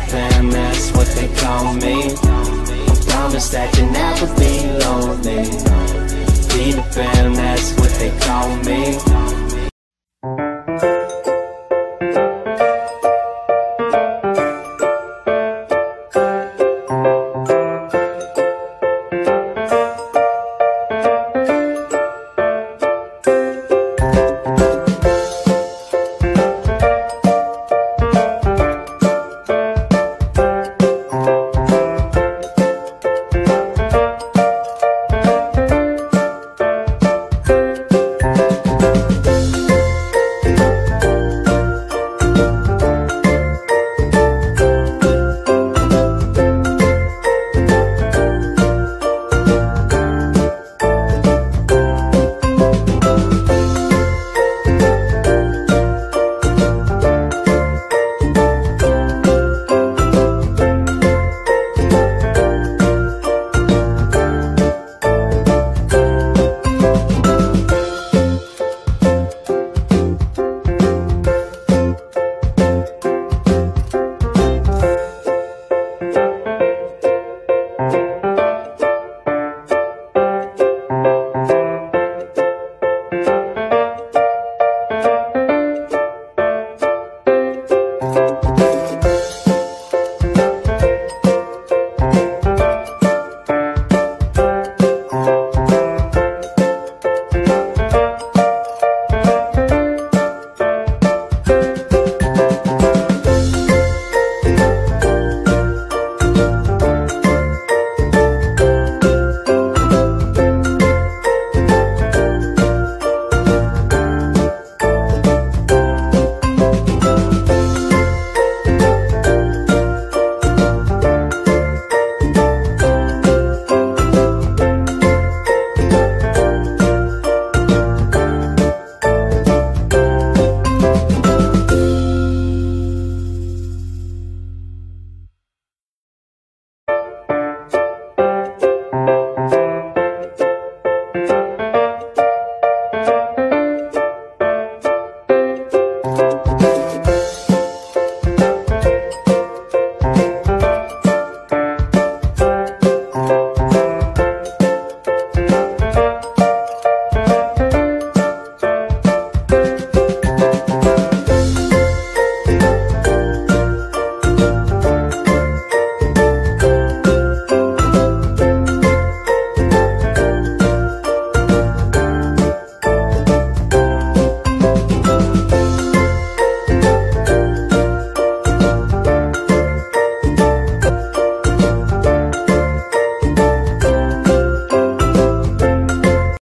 Fam, that's what they call me. I promise that you'll never be lonely. Be the fam, that's what they call me.